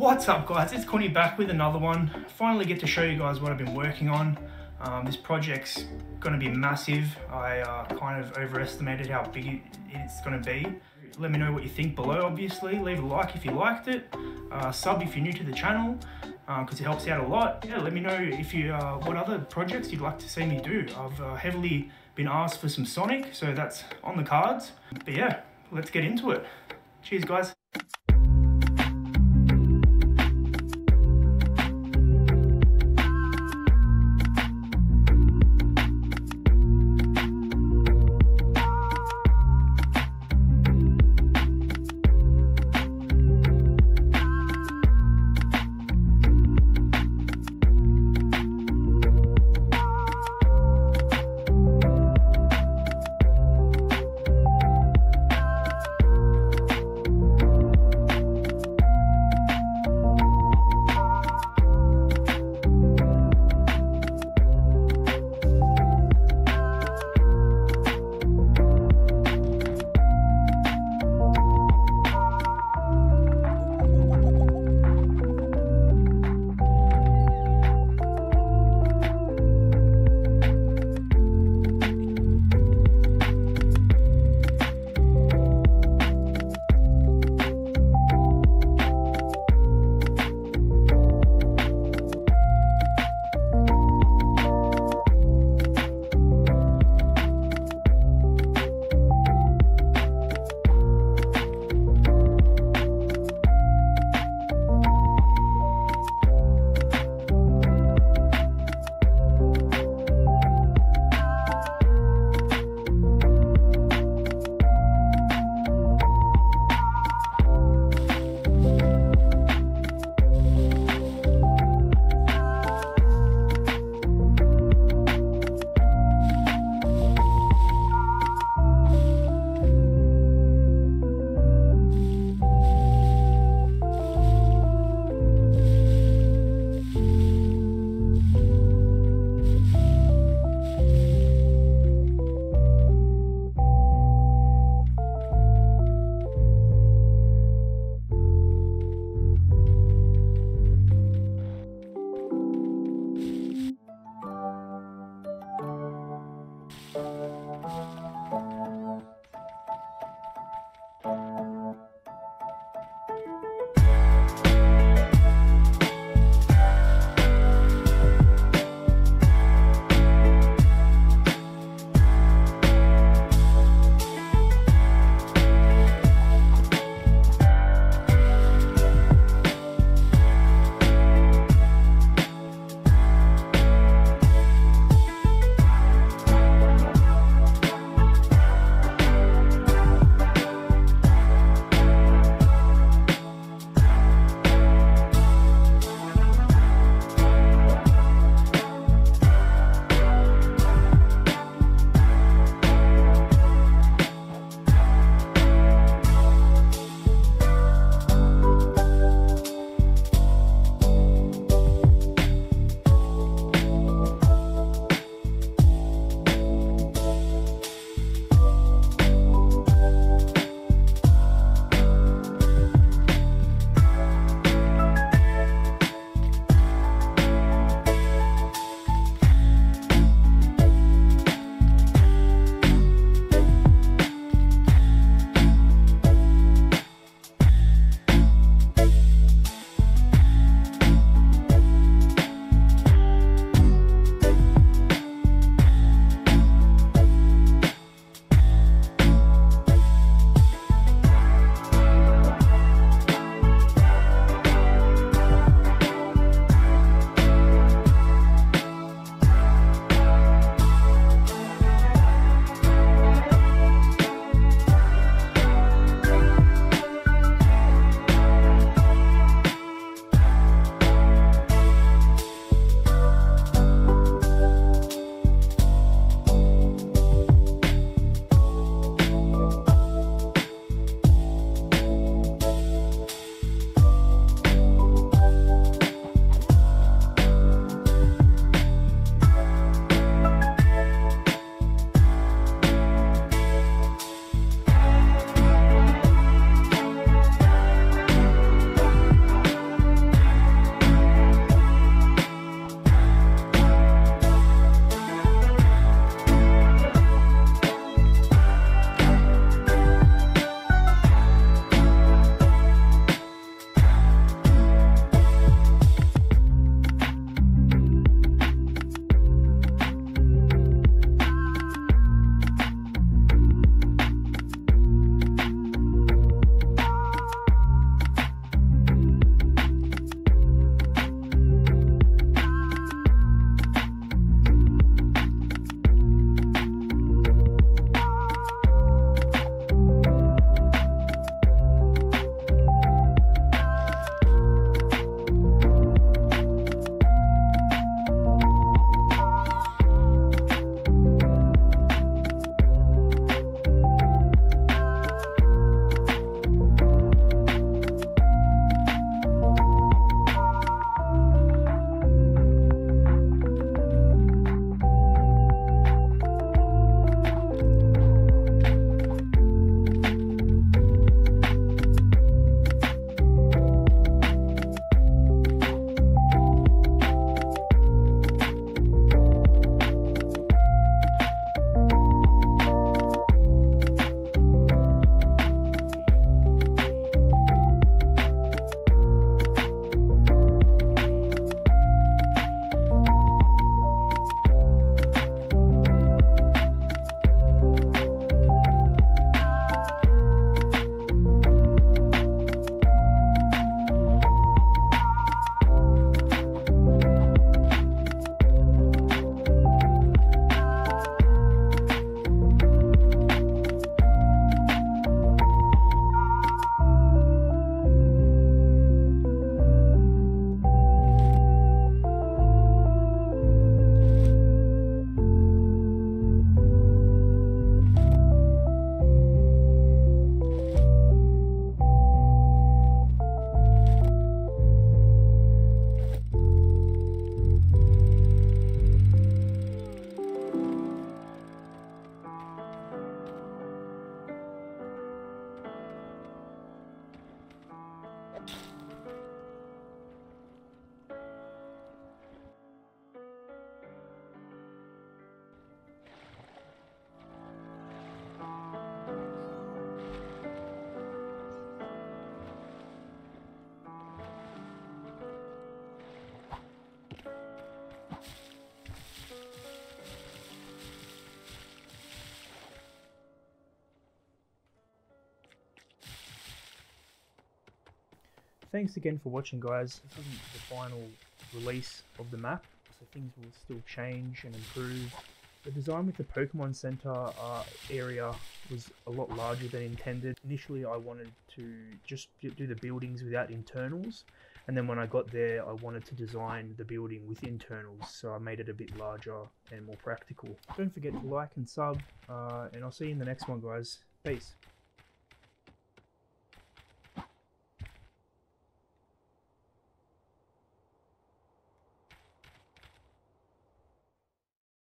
What's up guys, it's KUNii back with another one. Finally get to show you guys what I've been working on. Um, this project's to be massive. I uh, kind of overestimated how big it's to be. Let me know what you think below obviously. Leave a like if you liked it. Uh, sub if you're new to the channel because uh, it helps out a lot. Yeah, let me know if you uh, what other projects you'd like to see me do. I've uh, heavily been asked for some Sonic, so that's on the cards. But yeah, let's get into it. Cheers guys. Bye. Thanks again for watching guys. This isn't the final release of the map, so things will still change and improve. The design with the Pokemon Center uh, area was a lot larger than intended. Initially I wanted to just do the buildings without internals and then when I got there I wanted to design the building with internals so I made it a bit larger and more practical. Don't forget to like and sub uh, and I'll see you in the next one guys. Peace.